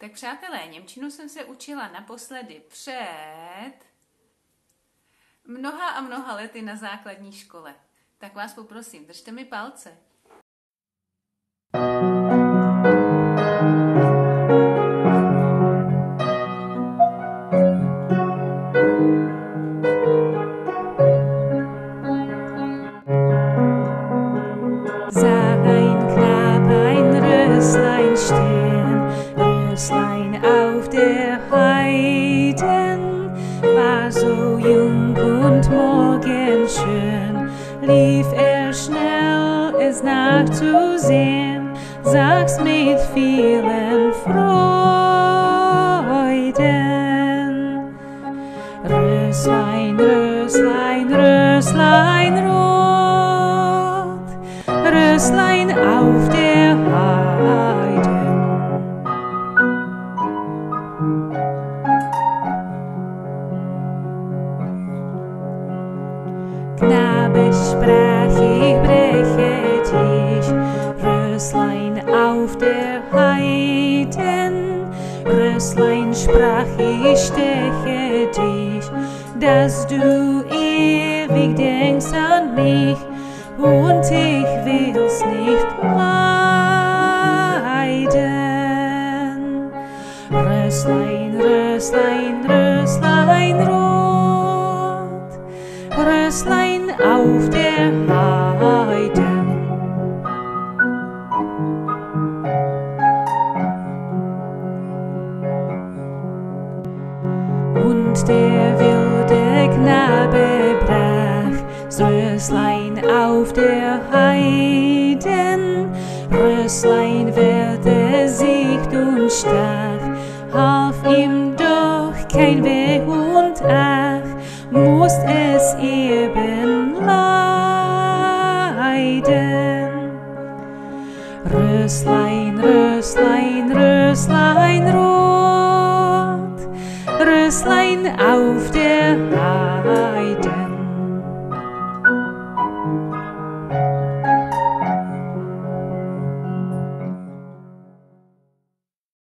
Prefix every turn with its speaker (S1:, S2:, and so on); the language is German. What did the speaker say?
S1: Tak přátelé, Němčinu jsem se učila naposledy před mnoha a mnoha lety na základní škole. Tak vás poprosím, držte mi palce.
S2: Der Heiden, war so jung und morgenschön, lief er schnell, es nachzusehen, sag's mit vielen Freuden. Röslein, Röslein, Röslein rot, Röslein auf der Knabe sprach, ich breche dich, Röslein auf der Heiden. Röslein sprach, ich steche dich, dass du ewig denkst an mich und ich will's nicht leiden. Röslein, Röslein, Röslein auf der Heide. Und der wilde Knabe brach Röslein auf der Heiden. Röslein wehrte sich und stach, half ihm doch kein Weh und ach, muss Röslein, Röslein, Röslein rot, Röslein auf der Haut.